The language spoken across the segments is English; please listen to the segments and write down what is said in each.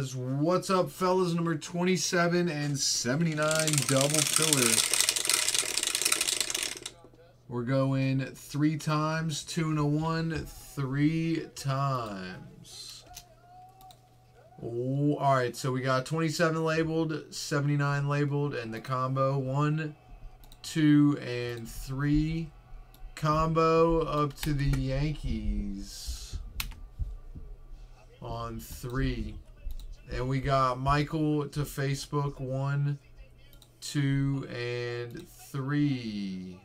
What's up, fellas? Number 27 and 79 double filler. We're going three times, two and a one, three times. All right, so we got 27 labeled, 79 labeled, and the combo one, two, and three combo up to the Yankees on three. And we got Michael to Facebook one, two, and three.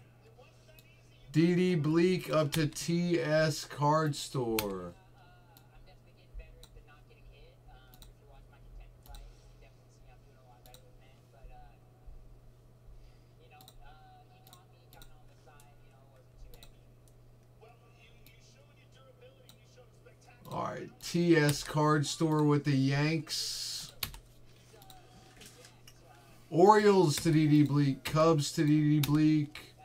DD Bleak up to TS Card Store. All right, TS Card Store with the Yanks. Orioles to DD Bleak. Cubs to DD Bleak.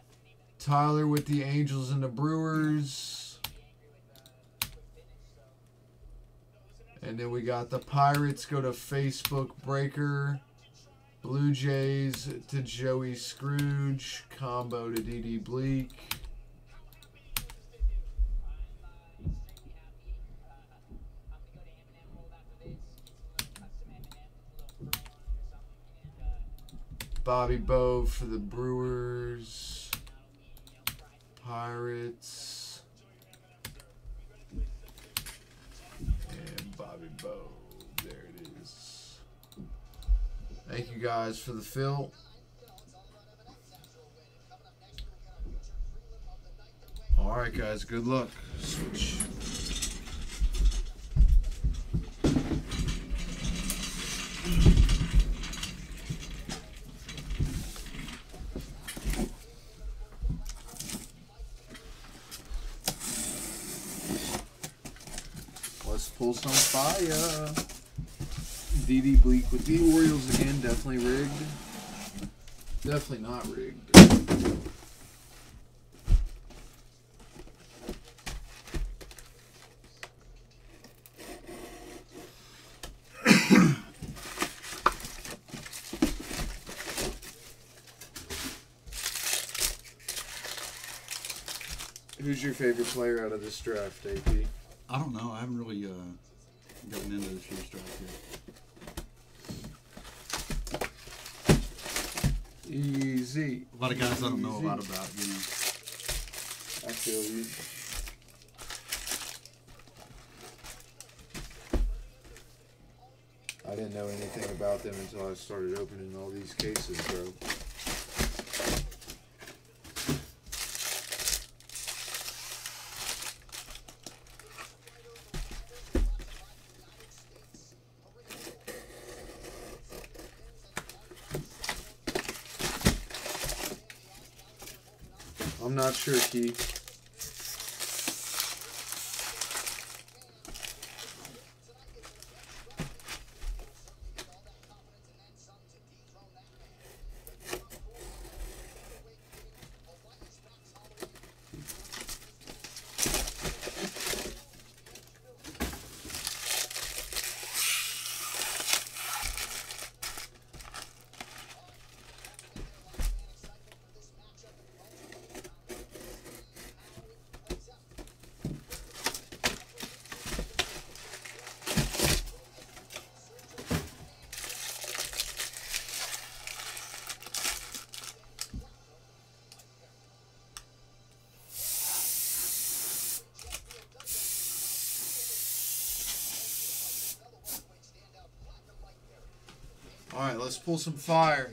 Tyler with the Angels and the Brewers. And then we got the Pirates go to Facebook Breaker. Blue Jays to Joey Scrooge. Combo to DD Bleak. Bobby Bove for the Brewers. Pirates. And Bobby Bove. There it is. Thank you guys for the fill. Alright guys, good luck. Switch. Let's pull some fire. DD Bleak with the Orioles again, definitely rigged. Definitely not rigged. Who's your favorite player out of this draft, AP? I don't know. I haven't really uh, gotten into year's draft yet. Easy. A lot of guys I don't know a lot about, you know. I feel you. I didn't know anything about them until I started opening all these cases, bro. Not sure, Keith. All right, let's pull some fire.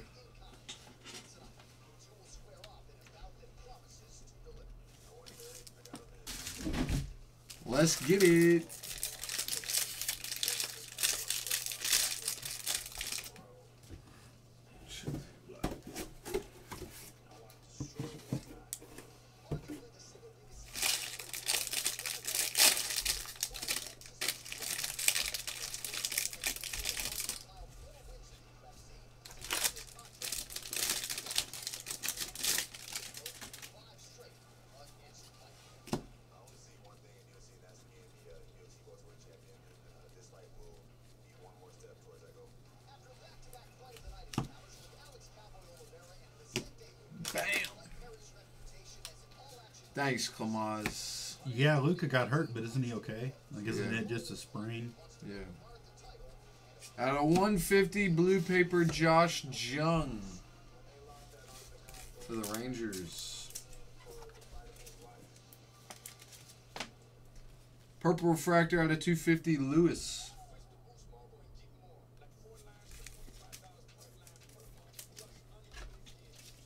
Let's get it. Thanks, Klamaz. Yeah, Luca got hurt, but isn't he okay? Like, isn't Yeah. it just a sprain? Yeah. Out of 150, blue paper, Josh Jung for the Rangers. Purple refractor out of 250, Lewis.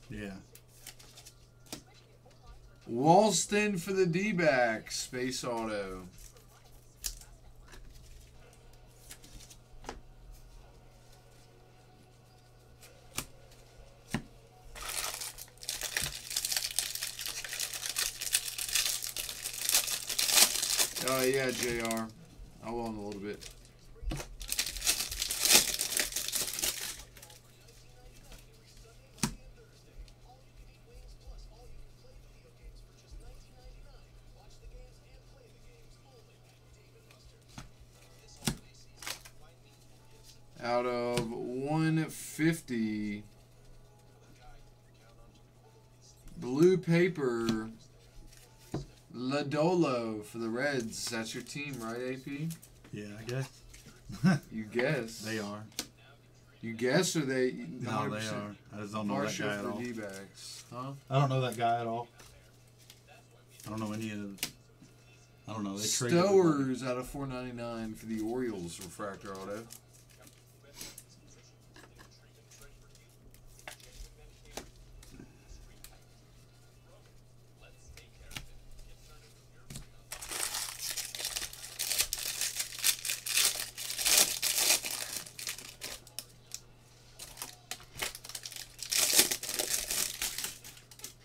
Yeah. Walston for the D-backs, Space Auto. Oh yeah, Jr. I will in a little bit. Lodolo for the Reds. That's your team, right, AP? Yeah, I guess. You guess. they are. You guess, or they? No, they are. I just don't know that guy at all. D-backs, huh? I don't know that guy at all. I don't know any of. I don't know. They traded. with him. Stowers out of 499 for the Orioles refractor auto.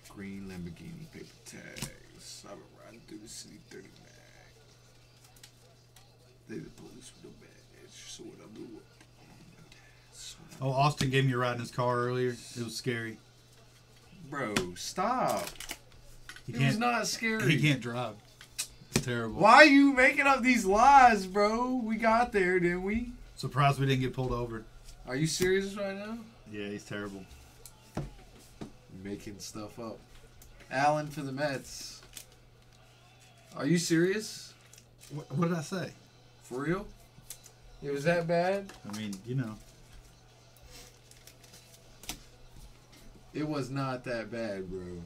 Green Lamborghini paper tags. I've been riding through the city 39. They the police with the badge, so what I blew up. So- Oh, Austin gave me a ride in his car earlier. It was scary. Bro, stop. He It was not scary. He can't drive. It's terrible. Why are you making up these lies, bro? We got there, didn't we? Surprised we didn't get pulled over. Are you serious right now? Yeah, he's terrible. Making stuff up. Allan for the Mets. Are you serious? What, what did I say? For real? It was that bad? I mean, you know. It was not that bad, bro.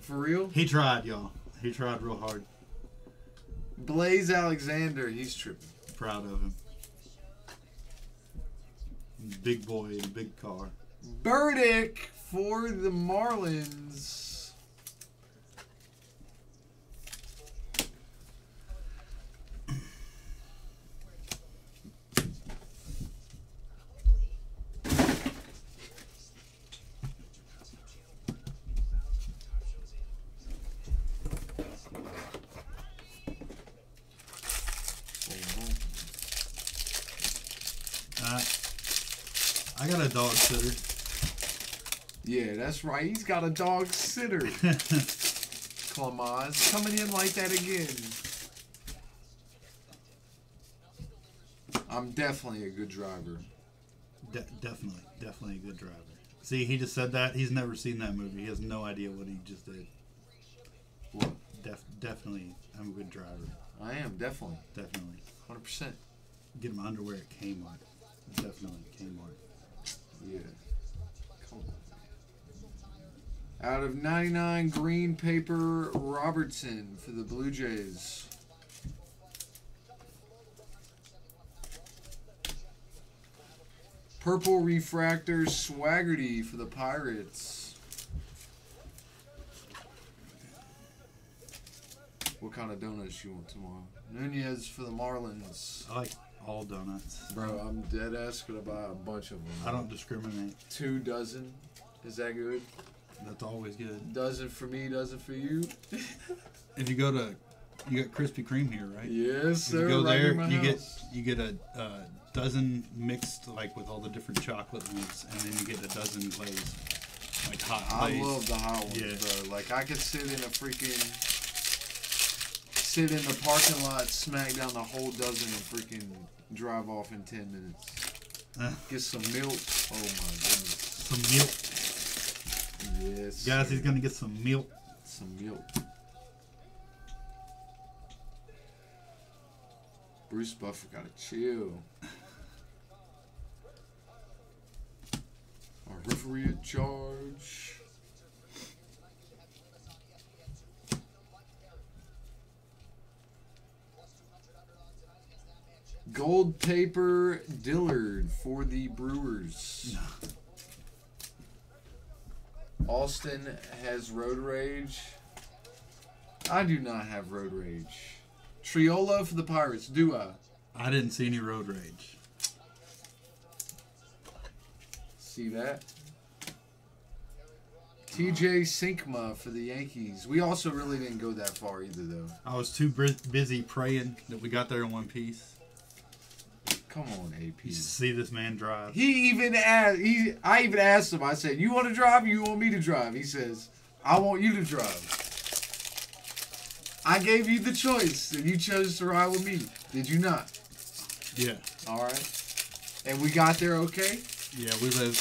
For real? He tried, y'all. He tried real hard. Blaze Alexander, he's tripping. Proud of him. Big boy in a big car. Burdick for the Marlins. Uh, I got a dog sitter. Yeah, that's right. He's got a dog sitter. Clamaz coming in like that again. I'm definitely a good driver. De- definitely, definitely a good driver. See, he just said that. He's never seen that movie. He has no idea what he just did. What? Def- definitely, I'm a good driver. I am definitely Definitely. 100%. Get him underwear at Kmart. Definitely Kmart. Yeah. Out of 99 green paper Robertson for the Blue Jays. Purple refractor Swaggerty for the Pirates. What kind of donuts you want tomorrow? Nunez for the Marlins. I like all donuts. Bro, I'm dead ass gonna buy a bunch of them. I don't discriminate. Two dozen. Is that good? That's always good. Dozen for me, dozen for you. If you go to, you got Krispy Kreme here, right? Yes, If you go right there, you get you get a uh, dozen mixed like with all the different chocolate ones, and then you get a dozen glazed, like hot I love the hot ones, Yeah. bro. Like I could sit in a freaking sit in the parking lot, smack down the whole dozen, and freaking drive off in ten minutes. Uh, Get some milk. Oh my goodness. some milk. Yes. Guys, sir. he's gonna get some milk. some milk. Bruce Buffer gotta chill. Our referee in charge. Gold paper Dillard for the Brewers. Austin has road rage. I do not have road rage. Triolo for the Pirates. Do I? I didn't see any road rage. See that? TJ Sikkema for the Yankees. We also really didn't go that far either, though. I was too busy praying that we got there in one piece. Come on, AP. You see this man drive. He even asked. He, I even asked him. I said, "You want to drive? You want me to drive?" He says, "I want you to drive." I gave you the choice, and you chose to ride with me. Did you not? Yeah, All right. And we got there okay. yeah, we live.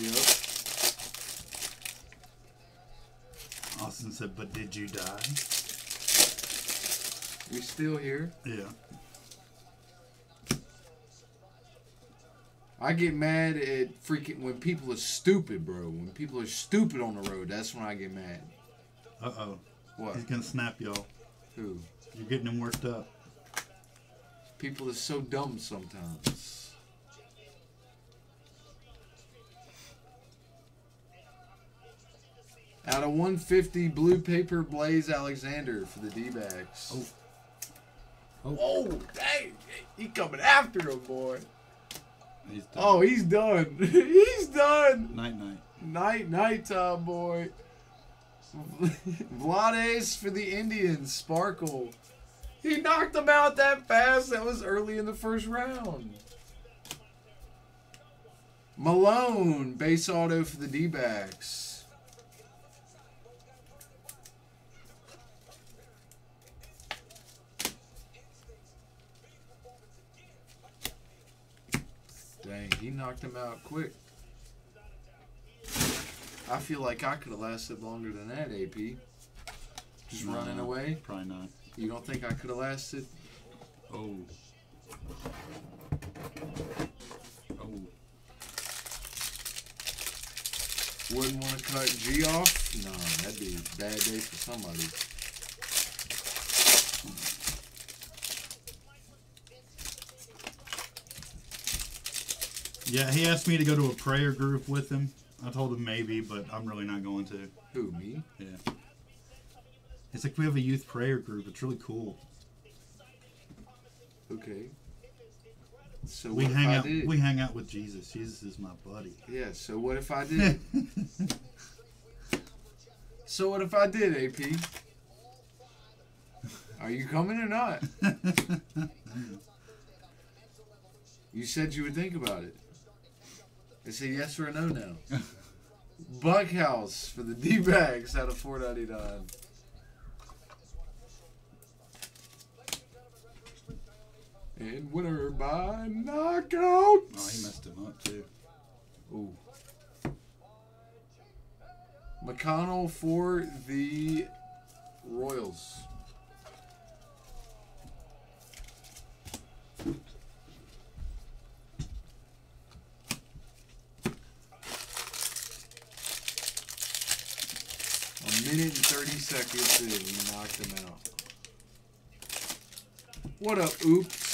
Yep. Austin said, "But did you die?" We still here. Yeah. I get mad at freaking when people are stupid, bro. When people are stupid on the road, that's when I get mad. Uh oh. What? He's gonna snap y'all. Who? You're getting him worked up. People are so dumb sometimes. Out of 150, blue paper Blaze Alexander for the D-backs. Oh. Oh, oh dang! He coming after him, boy. He's done. Oh, he's done. he's done. night night. Night, night time, boy. Valdes for the Indians. Sparkle. He knocked him out that fast. That was early in the first round. Malone, base auto for the D he knocked him out quick. I feel like I could have lasted longer than that, AP. Just No, running away. Probably not. You don't think I could have lasted? Oh. Oh. Wouldn't want to cut G off? No, that'd be a bad day for somebody. Yeah, he asked me to go to a prayer group with him. I told him maybe, but I'm really not going to. Who, me? Yeah. It's like we have a youth prayer group. It's really cool. Okay. So We hang out. did? We hang out with Jesus. Jesus is my buddy. Yeah, so what if I did? so what if I did, AP? Are you coming or not? You said you would think about it. I say yes or a no now. Buckhouse for the D bags out of 499. And winner by knockout. Oh, he messed him up too. Ooh. McConnell for the Royals. A minute 30 seconds in, he knocked him out. What up, oops?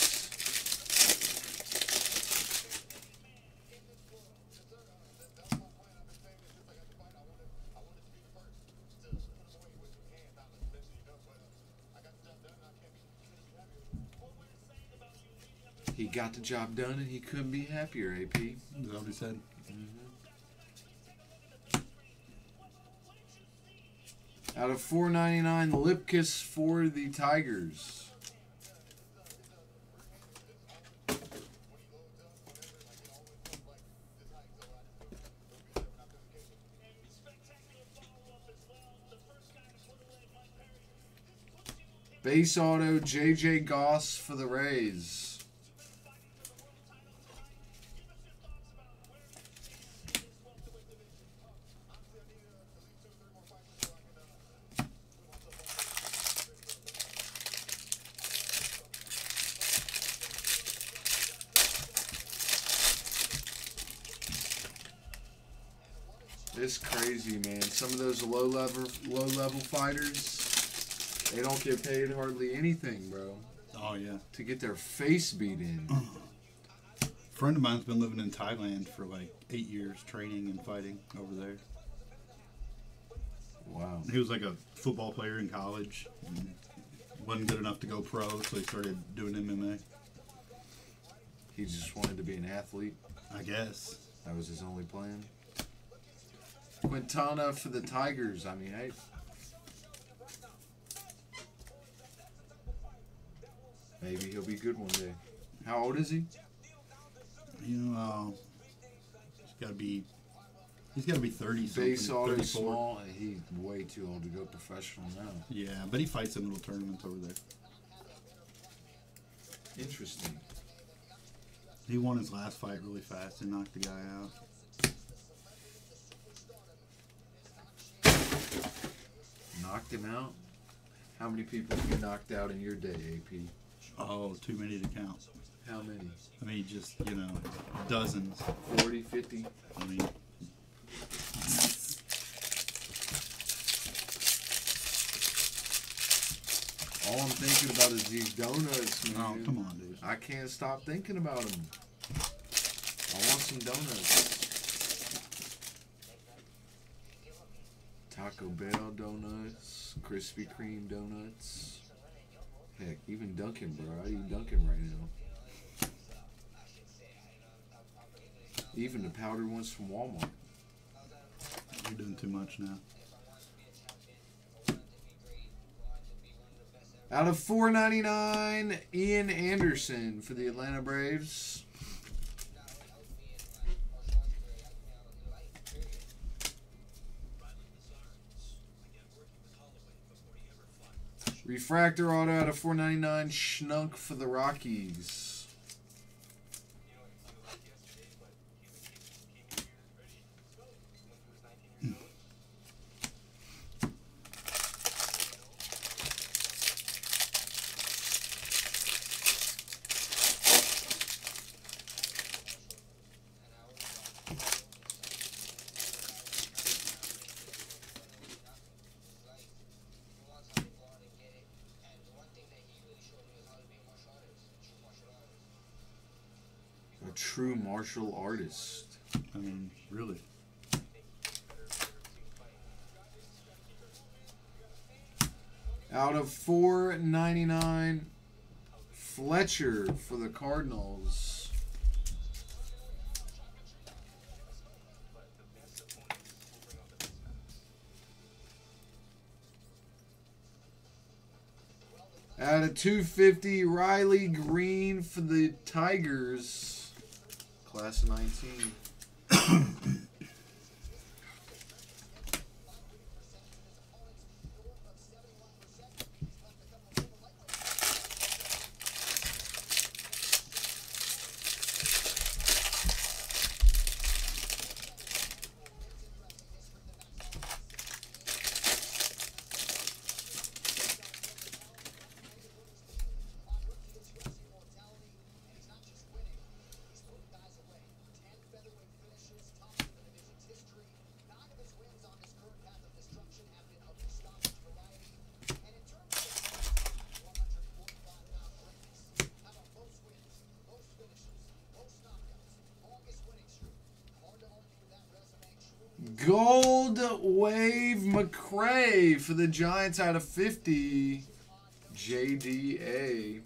He got the job done and he couldn't be happier, AP. Is that what he said? Out of 499, Lipcius for the Tigers. Base auto, JJ Goss for the Rays. It's crazy, man. Some of those low level low level fighters, they don't get paid hardly anything, bro, Oh yeah. to get their face beat in. A friend of mine's been living in Thailand for like eight years, training and fighting over there. Wow. He was like a football player in college. and wasn't good enough to go pro, so he started doing MMA. He just wanted to be an athlete. I guess. That was his only plan. Quintana for the Tigers. I mean, hey. Maybe he'll be good one day. How old is he? You know, uh, he's got to be. He's got to be thirty something. Base auto 34. small. He's way too old to go professional now. Yeah, but he fights in little tournaments over there. Interesting. He won his last fight really fast and knocked the guy out. Knocked him out. How many people have you knocked out in your day, AP? Oh, too many to count. How many? I mean, just you know, dozens. 40, 50? I mean, All I'm thinking about is these donuts, man. oh come on, dude. I can't stop thinking about them. I want some donuts. Taco Bell donuts, Krispy Kreme donuts. Heck, even Dunkin', bro. I eat Dunkin' right now. Even the powdered ones from Walmart. You're doing too much now. Out of 4.99, Ian Anderson for the Atlanta Braves. Refractor auto out of 4.99, Schunk for the Rockies. True martial artist. I mean, really. Out of 4.99, Fletcher for the Cardinals. Out of 250, Riley Greene for the Tigers. Class of 19. Gold Wave McCray for the Giants out of 50. JDA.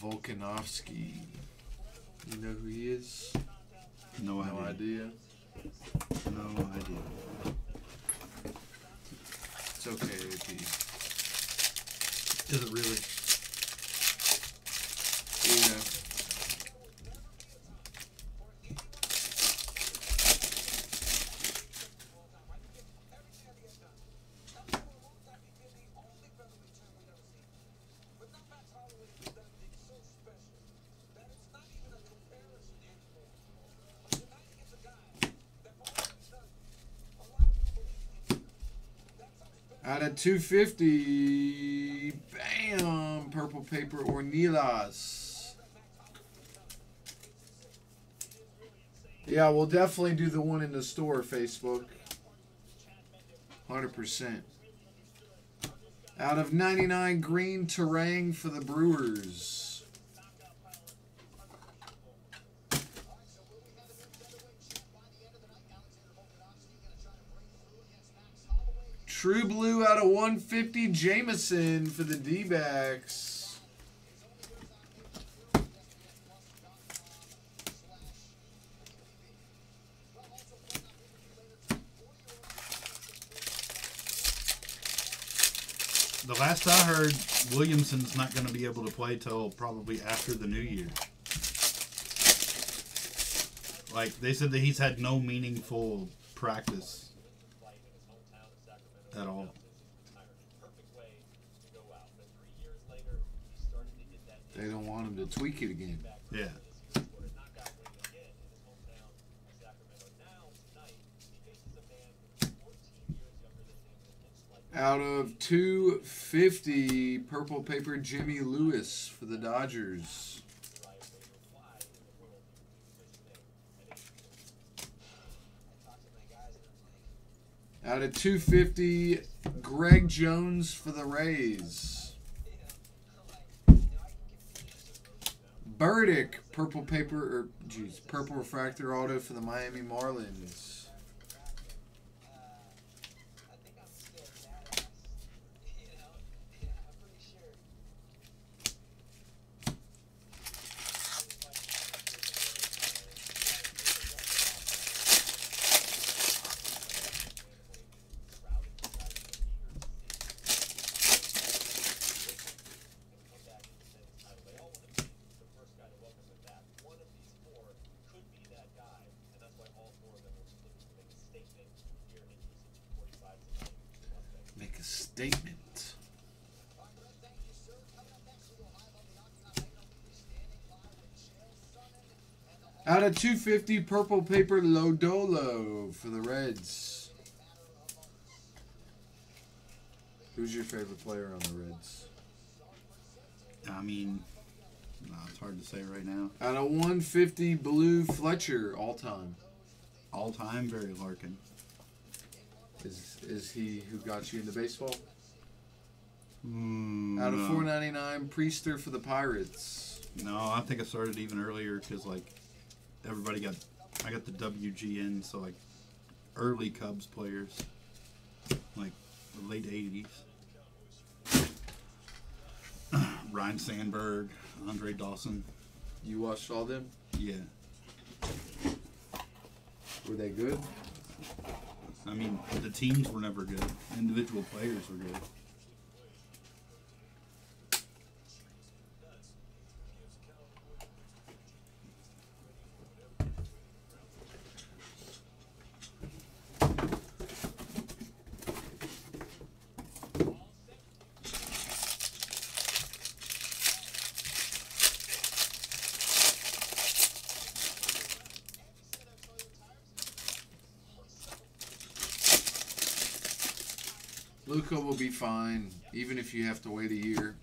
Volkanovski. You know who he is? No, No idea. idea. No idea. It's okay, AP. Is it really? Of 250, bam, purple paper Ornelas. Yeah, we'll definitely do the one in the store, Facebook. 100%. Out of 99, green Terang for the Brewers. True Blue out of 150, Jameson for the D-backs. The last I heard, Williamson's not going to be able to play till probably after the new year. Like they said that he's had no meaningful practice at all. They don't want him to tweak it again. Yeah. Out of 250, purple paper Jimmy Lewis for the Dodgers. Out of 250, Greg Jones for the Rays. Burdick, purple paper, or geez, purple refractor auto for the Miami Marlins. Make a statement. Out of 250, purple paper Lodolo for the Reds. Who's your favorite player on the Reds? I mean, no, it's hard to say right now. Out of 150, blue Fletcher all time. All time, Barry Larkin. Is is he who got you into baseball? Mm, Out of no. 499, Priester for the Pirates. No, I think I started even earlier because like everybody got, I got the WGN, so like early Cubs players, like the late '80s. Ryne Sandberg, Andre Dawson. You watched all them? Yeah, Were they good? I mean the teams were never good. Individual players were good. Luca will be fine, even if you have to wait a year.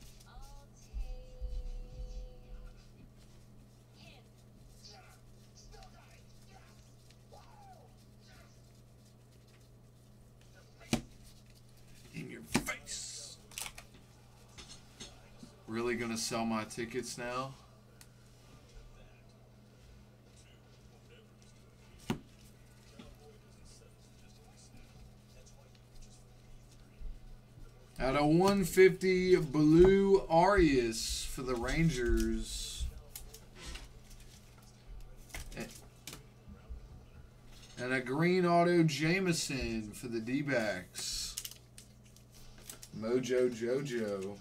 In your face. Really gonna sell my tickets now? 150, Blue Arias for the Rangers. And a green auto Jameson for the D backs. Mojo Jojo.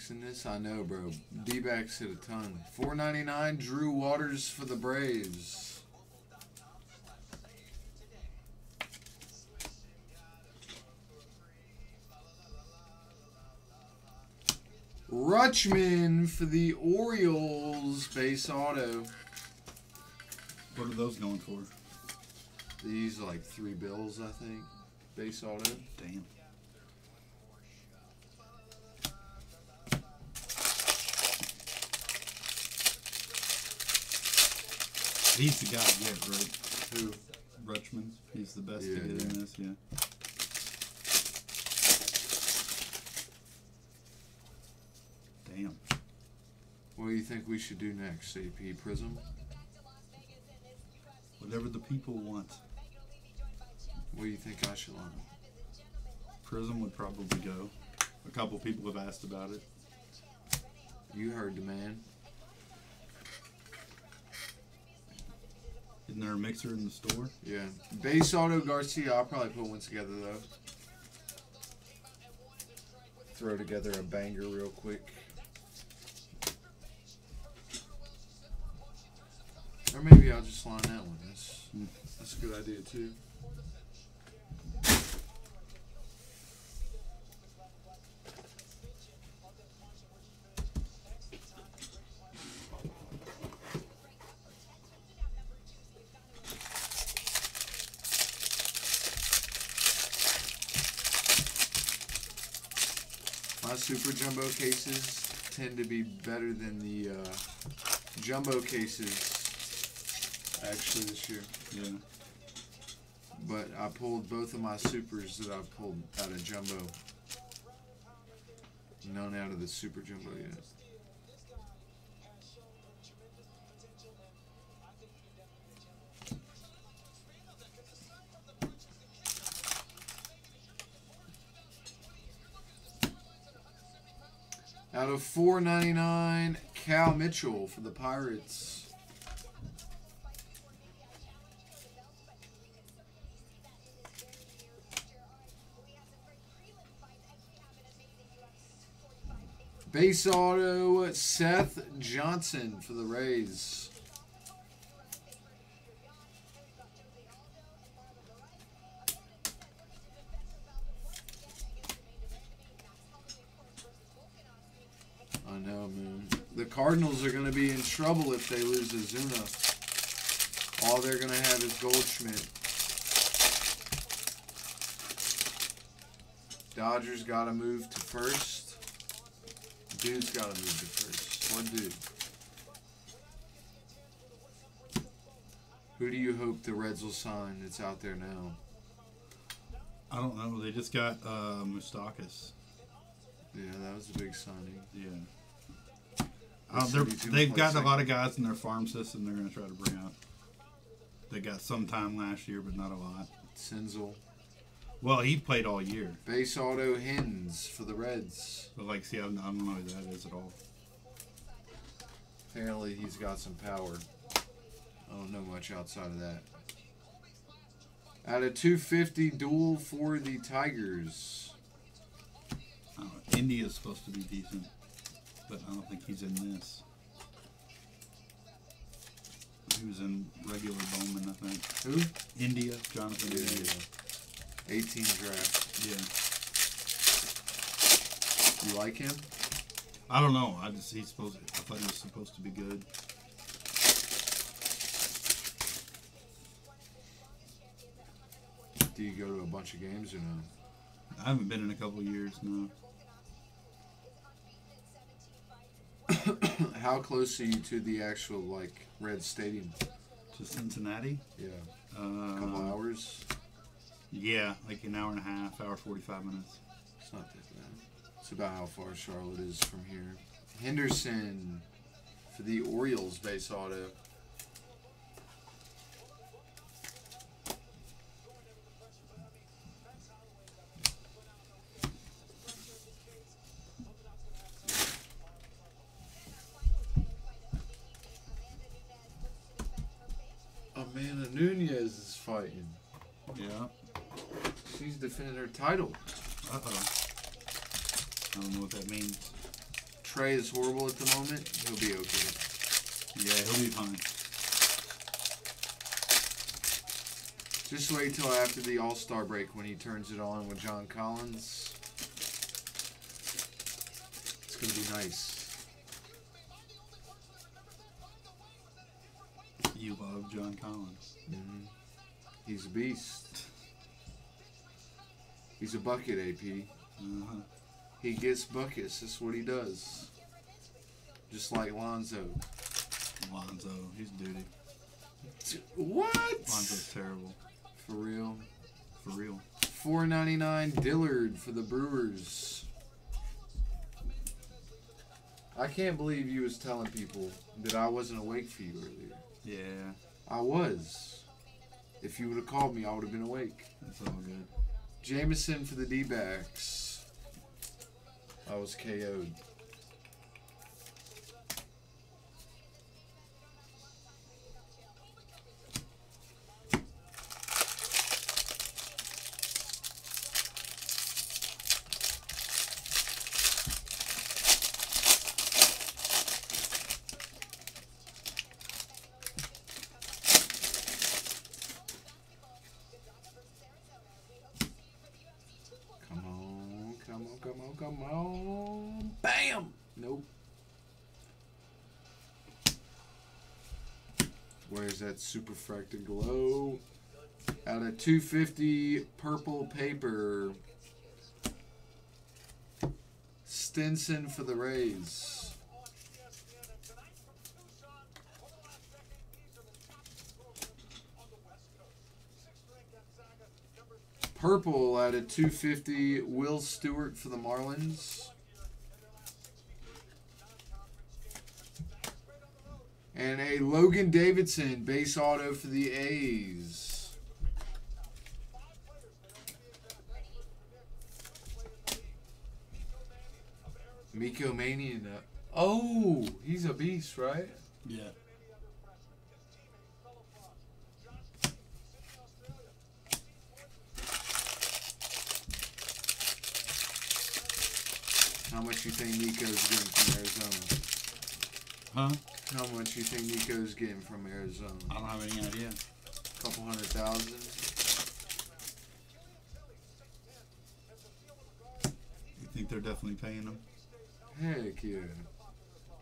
Backs in this? I know, bro. D backs hit a ton. Four ninety nine. Drew Waters for the Braves. Rutschman for the Orioles. Base auto. What are those going for? These are like three bills, I think. Base auto. Damn. He's the guy to get, right? Who? Rutschman. He's the best Yeah, to get yeah. in this, yeah. Damn. What do you think we should do next? AP Prism? Whatever the people want. What do you think I should line? Prism would probably go. A couple people have asked about it. You heard the man. Isn't there a mixer in the store? Yeah. Base Auto Garcia, I'll probably put one together though. Throw together a banger real quick. Or maybe I'll just line that one. That's, that's a good idea too. Cases tend to be better than the uh, jumbo cases actually this year. Yeah. But I pulled both of my supers that I pulled out of jumbo. None out of the super jumbo yet. Out of 499, Cal Mitchell for the Pirates. Base auto, Seth Johnson for the Rays. Cardinals are going to be in trouble if they lose Ozuna. All they're going to have is Goldschmidt. Dodgers got to move to first. Dude's got to move to first. One dude. Who do you hope the Reds will sign that's out there now? I don't know. They just got uh, Moustakas. Yeah, that was a big signing. Yeah. Uh, they're, 32 they've got a lot of guys in their farm system they're going to try to bring out. They got some time last year, but not a lot. Senzel. Well, he played all year. Base auto Hens for the Reds. But, like, see, I don't, I don't know who that is at all. Apparently he's got some power. I don't know much outside of that. At a 250 duel for the Tigers. I don't know. India's supposed to be decent, but I don't think he's in this. He was in regular Bowman, I think. Who? India, Jonathan Yeah, India. yeah. 18 draft. Yeah. You like him? I don't know. I just he's supposed. To, I thought he was supposed to be good. Do you go to a bunch of games or no? I haven't been in a couple years now. How close are you to the actual like Red Stadium? To Cincinnati. Yeah, a couple Uh, hours. yeah, like an hour and a half, hour forty-five minutes. It's not that bad. It's about how far Charlotte is from here. Henderson for the Orioles base auto. Her title. Uh oh. I don't know what that means. Trae is horrible at the moment. He'll be okay. Yeah, he'll be fine. Just wait till after the All Star break when he turns it on with John Collins. It's gonna be nice. You love John Collins. Mm Mhm. He's a beast. He's a bucket, AP. Uh-huh. He gets buckets. That's what he does. Just like Lonzo. Lonzo, he's duty. What? Lonzo's terrible. For real. For real. Four ninety nine Dillard for the Brewers. I can't believe you was telling people that I wasn't awake for you earlier. Yeah, I was. If you would have called me, I would have been awake. that's all good. Jameson for the D backs. I was KO'd. Come on, come on, come on. Bam! Nope. Where's that superfracted glow? Out of 250 purple paper. Stinson for the Rays. Purple out of 250 Will Stewart for the Marlins. And a Logan Davidson base auto for the A's. Nico Mannion. uh, Oh, he's a beast, right? Yeah. How much you think Nico's getting from Arizona? Huh? How much you think Nico's getting from Arizona? I don't have any idea. A couple hundred thousand. You think they're definitely paying him? Heck yeah.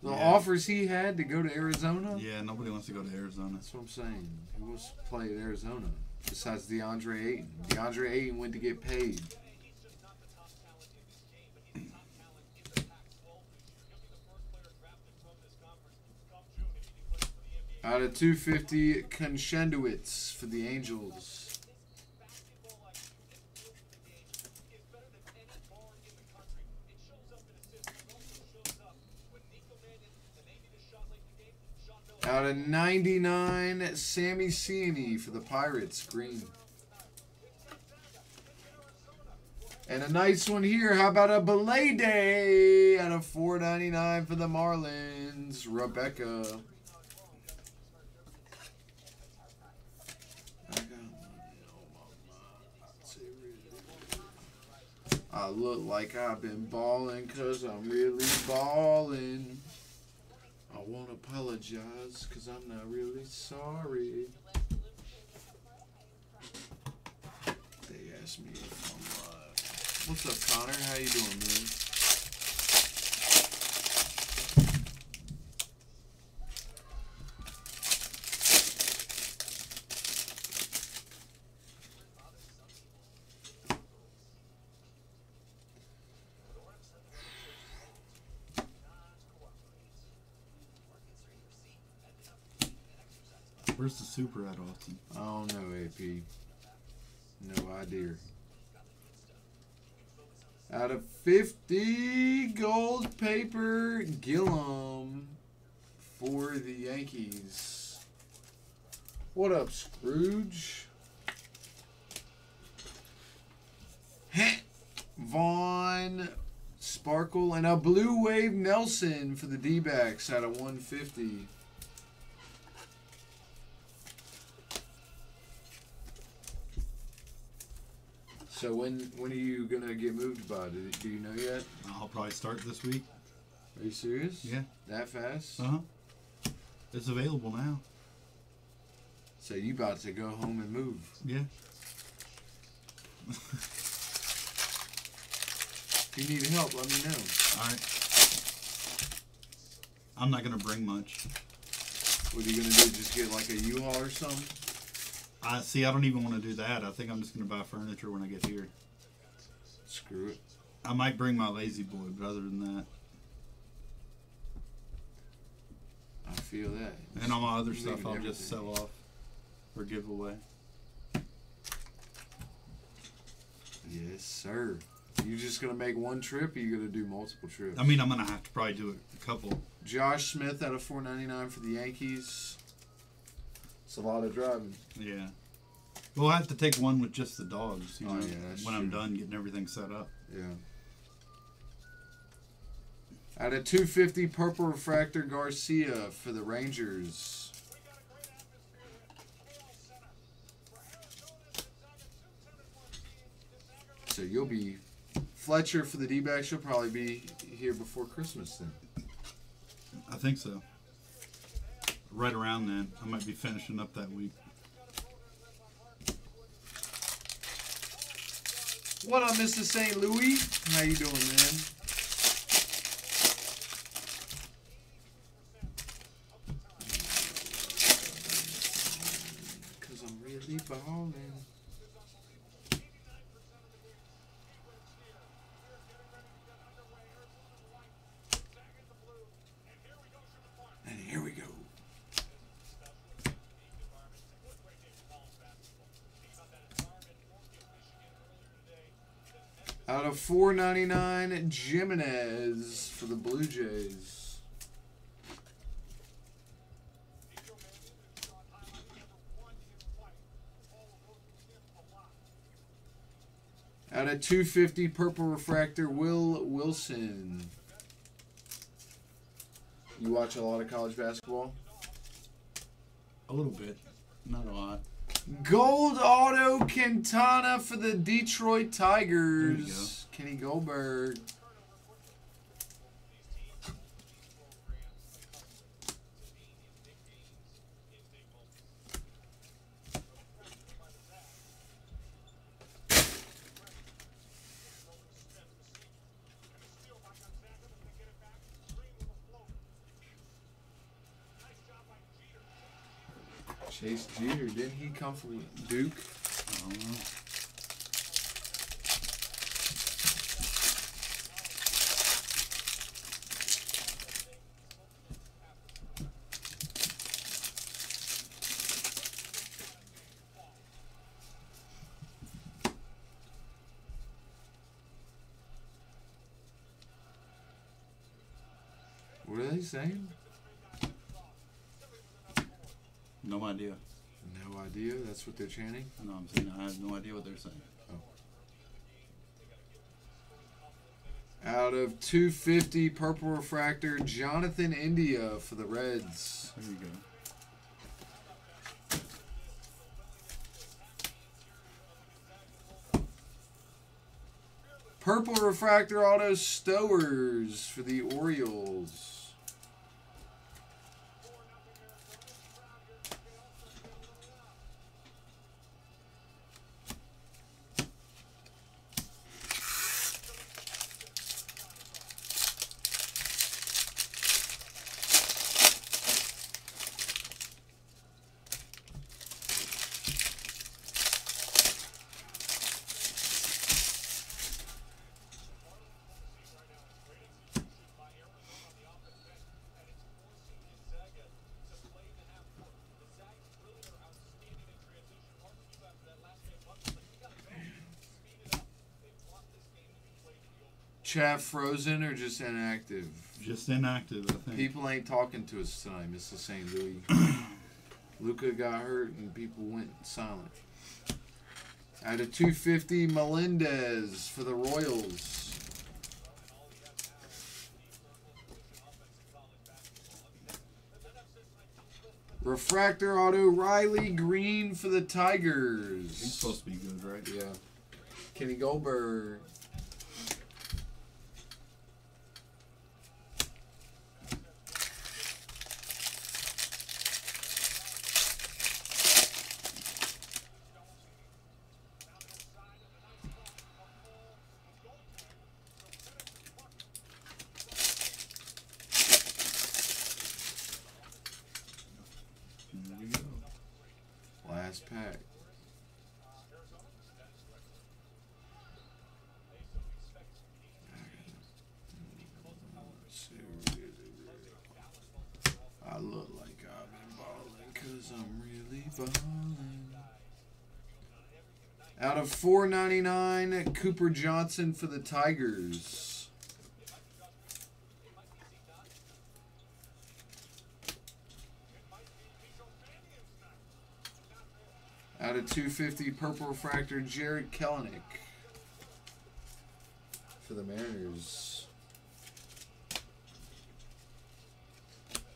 The Yeah. offers he had to go to Arizona? Yeah, nobody wants to go to Arizona. That's what I'm saying. Who wants to play at Arizona? Besides DeAndre Ayton. DeAndre Ayton went to get paid. Out of 250, Kochanowicz for the Angels. Out of 99, Sammy Siani for the Pirates, green. And a nice one here. How about a Bleday out of 4.99 for the Marlins, Rebecca. I got money on my mind. Say really. I look like I've been balling cause I'm really balling. I won't apologize because I'm not really sorry. They asked me if I'm live. What's up, Connor? How you doing, man? Where's the super at, Austin? I don't know, AP. No idea. Out of 50 gold paper, Gillum for the Yankees. What up, Scrooge? Vaughn, Sparkle, and a Blue Wave Nelson for the D backs out of 150. So when when are you gonna get moved by? Do, do you know yet? I'll probably start this week. Are you serious? Yeah. That fast? Uh huh. It's available now. So you about to go home and move? Yeah. If you need help, let me know. All right. I'm not gonna bring much. What are you gonna do? Just get like a U-Haul or something? I see. I don't even want to do that. I think I'm just gonna buy furniture when I get here. Screw it. I might bring my lazy boy, but other than that, I feel that. and all my other stuff, I'll just sell off or give away. Yes, sir. You're just gonna make one trip, or you gonna do multiple trips? I mean, I'm gonna have to probably do a couple. Josh Smith out of 4.99 for the Yankees. It's a lot of driving. Yeah. Well, I have to take one with just the dogs. You Oh, know, yeah, when I'm true. done getting everything set up. Yeah. Out of 250, Purple Refractor Garcia for the Rangers. So you'll be Fletcher for the D-backs. You'll probably be here before Christmas then. I think so. Right around then, I might be finishing up that week. What up, Mr. St. Louis? How you doing, man? And here we go. Out of 499, Jimenez for the Blue Jays. Out of 250, Purple Refractor, Will Wilson. You watch a lot of college basketball? A little bit, not a lot. Gold Auto Quintana for the Detroit There you Tigers. Kenny Goldberg. Chase Jeter, didn't he come from Duke? I don't know. What are they saying? No idea. No idea. That's what they're chanting. No, I'm saying I have no idea what they're saying. Oh. Out of 250, Purple Refractor, Jonathan India for the Reds. There you go. Purple Refractor Auto Stowers for the Orioles. Chat frozen or just inactive? Just inactive, I think. People ain't talking to us tonight, Mr. St. Louis. Luka got hurt and people went silent. Out of 250, Melendez for the Royals. Refractor Auto Riley Greene for the Tigers. He's supposed to be good, right? Yeah. Kenny Goldberg. last pack. I look like I've been balling because I'm really balling. Out of 499, Cooper Johnson for the Tigers. Out of 250, Purple Refractor, Jarred Kelenic for the Mariners.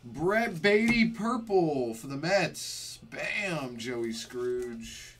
Brett Baty, Purple for the Mets. Bam, Joey Scrooge.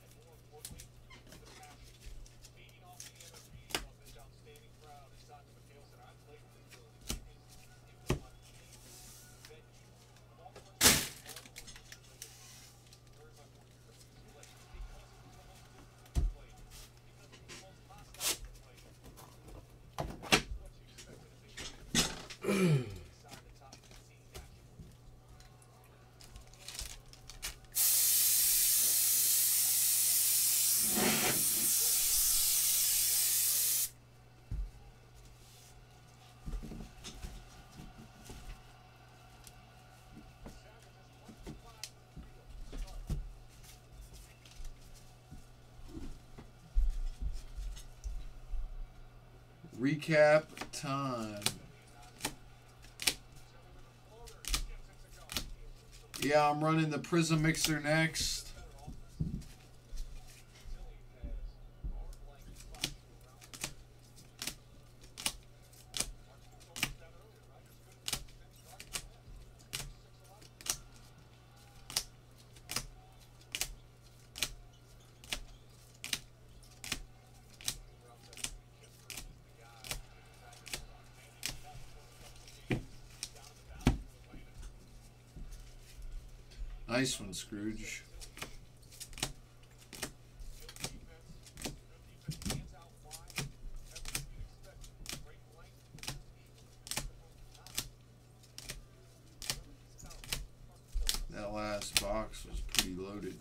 Recap time. Yeah, I'm running the Prism Mixer next. Nice one, Scrooge. That last box was pretty loaded.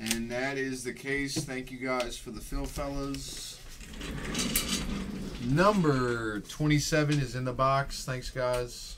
And that is the case. Thank you guys for the fill, fellas. Number 27 is in the box. Thanks, guys.